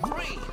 Three.